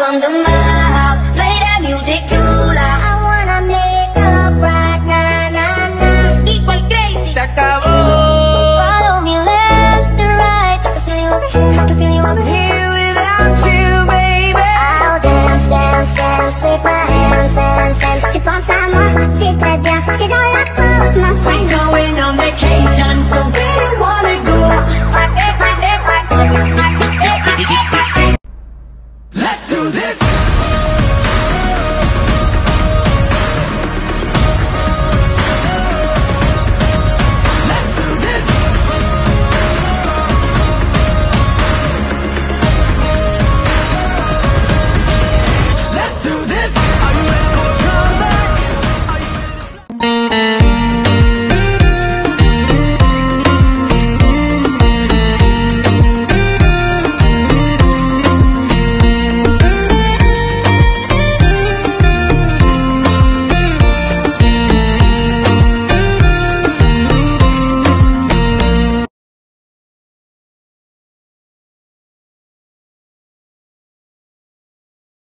from the mouth, Play that music too loud I wanna make up right now, nah, nah. Equal crazy Se acabó Follow me left to right. I can feel you over here, I can feel you over here, here without you, baby. I'll dance, dance, dance With my hands, dance, dance Tu penses à moi, c'est très bien T'es dans la peau, mon sang this.